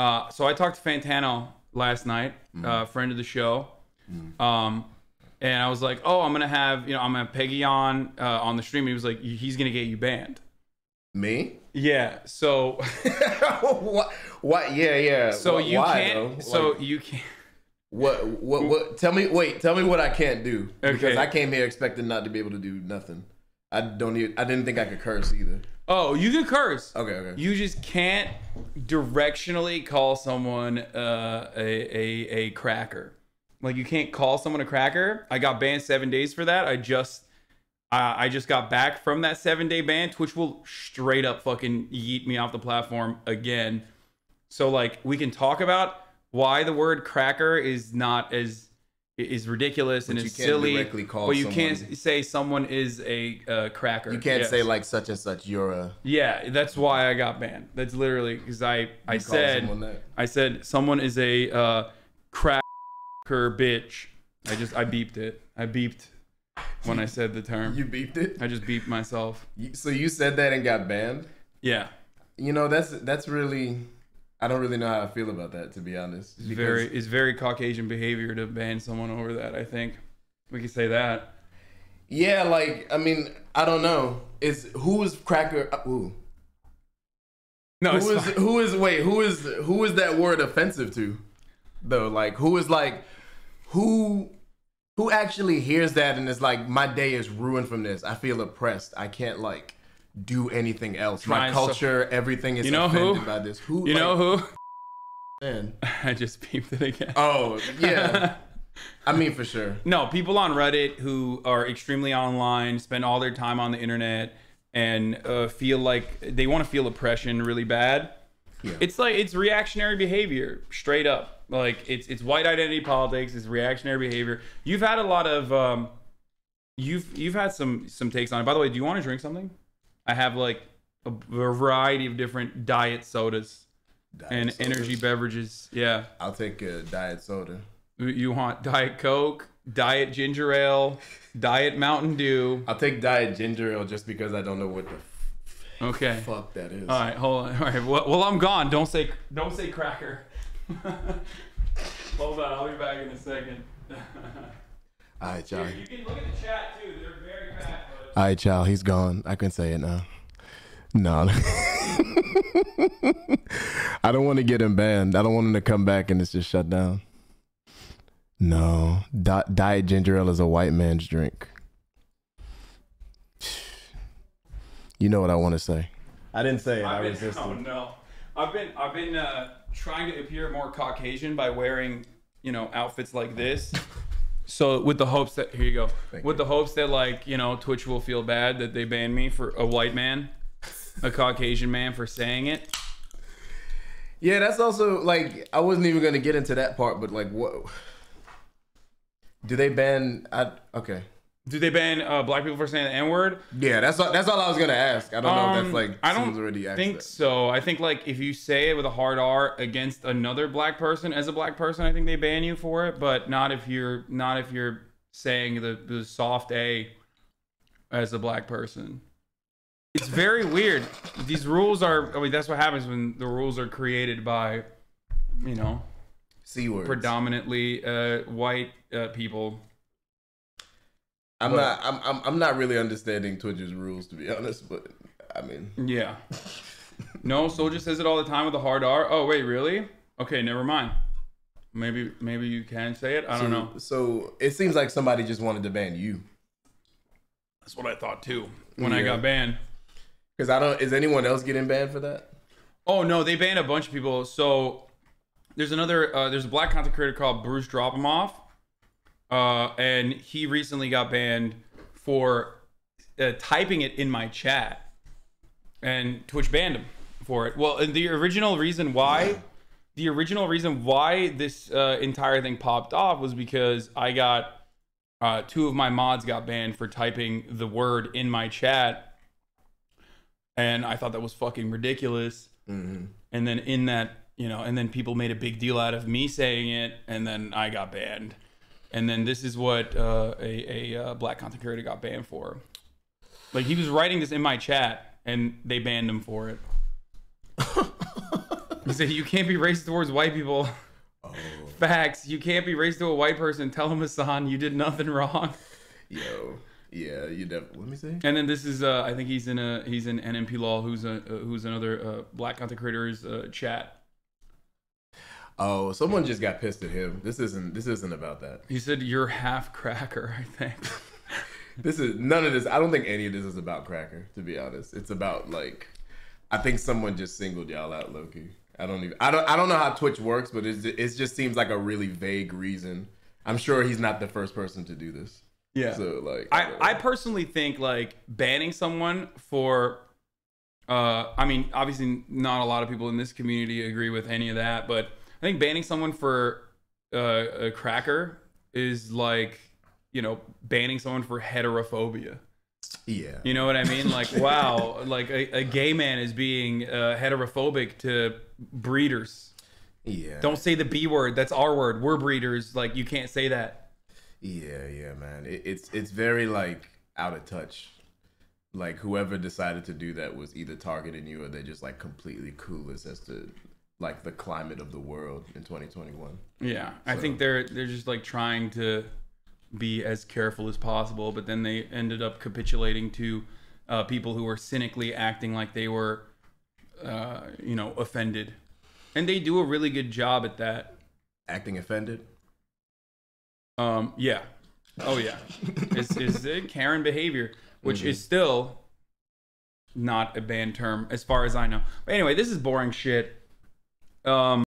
Uh, so I talked to Fantano last night, uh, friend of the show. Um, and I was like, oh, I'm gonna have you know I'm gonna have Peggy on uh, on the stream. He was like, he's gonna get you banned. Me? Yeah. So what? What? Yeah, yeah. so Wh- you why, can't. though? So you can't. what? What? What? Tell me. Wait. Tell me what I can't do. Because I came here expecting not to be able to do nothing. I don't. Even, I didn't think I could curse either. Oh, you can curse. Okay. Okay. You just can't directionally call someone uh, a, a a cracker. Like you can't call someone a cracker. I got banned seven days for that. I just uh, I just got back from that seven day ban. Twitch will straight up fucking yeet me off the platform again. So like we can talk about why the word cracker is not as is ridiculous and But is can't silly. directly call but you someone- can't say someone is a uh, cracker. you can't Yes. say like such and such. You're a. Yeah, that's why I got banned. That's literally because I I you said someone. I said someone is a uh, cracker bitch. I just I beeped it. I beeped when I said the term. You beeped it. I just beeped myself. You- So you said that and got banned. Yeah, You know that's that's really. I don't really know how I feel about that to be honest. it's very it's very Caucasian behavior to ban someone over that. I think we could say that. Yeah, like I mean, I don't know. Is who is cracker? uh, Ooh. No, it's Who is fine. who is wait who is who is that word offensive to though like who is like who who actually hears that and is like my day is ruined from this i feel oppressed i can't like do anything else my Trying so- culture everything is You know who? offended by this who You know who? man? I just beeped it again. oh yeah i mean for sure No, people on Reddit who are extremely online, spend all their time on the internet, and uh, feel like they want to feel oppression really bad. Yeah. It's like it's reactionary behavior, straight up. Like it's it's white identity politics. It's reactionary behavior. You've had a lot of um, you've you've had some some takes on it. By the way, do you want to drink something? I have like a variety of different diet sodas Diet and sodas. energy beverages. Yeah. i'll take a diet soda You want Diet Coke, Diet Ginger Ale, Diet Mountain Dew. i'll take diet ginger ale just because i don't know what the f- Okay. fuck that is All right, hold on. All right. Well, well, I'm gone. Don't say don't say cracker. hold on. I'll be back in a second. all right y'all you can look at the chat too. They're very fat. But... All right, child, he's gone. I can say it now. No. I don't want to get him banned. I don't want him to come back and it's just shut down. No. Di- Diet ginger ale is a white man's drink. You know what I want to say. I didn't say it. I I've been, resisted. oh no. I've been I've been uh, trying to appear more Caucasian by wearing you know outfits like this. So with the hopes that here you go, Thank with the hopes that like you know Twitch will feel bad that they ban me for a white man, a Caucasian man for saying it. Yeah, that's also like I wasn't even gonna get into that part, but like what? Do they ban? I okay. Do they ban uh, black people for saying the N word? Yeah, that's all, that's all I was gonna ask. I don't know if Um, that's like I don't already think that. so. I think like if you say it with a hard R against another black person as a black person, I think they ban you for it. But not if you're not if you're saying the the soft A as a black person. It's very weird. These rules are. I mean, that's what happens when the rules are created by, you know, C words. predominantly uh, white uh, people. I'm But- not. I'm, I'm. I'm not really understanding Twitch's rules to be honest. But I mean, Yeah. No, Soulja says it all the time with a hard R. Oh wait, really? Okay, never mind. Maybe maybe you can say it. I don't so, know. So it seems like somebody just wanted to ban you That's what I thought too when I got banned. because I don't. Is anyone else getting banned for that? Oh no, they banned a bunch of people. So there's another uh, there's a black content creator called Bruce Drop 'em Off. Uh, and he recently got banned for uh, typing it in my chat. And Twitch banned him for it. Well, and the original reason why the original reason why this uh, entire thing popped off was because I got uh, two of my mods got banned for typing the word in my chat, and I thought that was fucking ridiculous. Mm-hmm. And then in that, you know, and then people made a big deal out of me saying it, and then I got banned. And then this is what uh, a a uh, black content creator got banned for. Like he was writing this in my chat, and they banned him for it. He said you can't be racist towards white people. Oh, Facts. You can't be racist to a white person. Tell him Hasan, you did nothing wrong. yo, yeah, you def. Let me see. And then this is uh, I think he's in a he's in NMPLOL, who's a uh, who's another uh, black content creators uh, chat. Oh, someone just got pissed at him. This isn't. This isn't about that. He said you're half cracker. I think. This is none of this. I don't think any of this is about Cracker. To be honest, it's about like, I think someone just singled y'all out, lowkey. I don't even. I don't. I don't know how Twitch works, but it's, it just seems like a really vague reason. I'm sure he's not the first person to do this. Yeah. So like, I, don't I personally think like banning someone for uh I mean obviously not a lot of people in this community agree with any of that but I think banning someone for uh, a cracker is like you know banning someone for heterophobia yeah. you know what I mean like wow like a, a gay man is being uh, heterophobic to breeders Yeah. don't say the b word that's our word we're breeders like you can't say that Yeah, yeah, man. It, it's it's very like out of touch. Like whoever decided to do that was either targeting you or they're just like completely clueless as to like the climate of the world in 2021. Yeah, I think they're they're just like trying to be as careful as possible, but then they ended up capitulating to uh, people who were cynically acting like they were, uh, you know, offended, and they do a really good job at that. Acting offended. Um, yeah, oh yeah, it's, it's uh, Karen behavior, which is still not a banned term as far as I know. But anyway, this is boring shit. Um.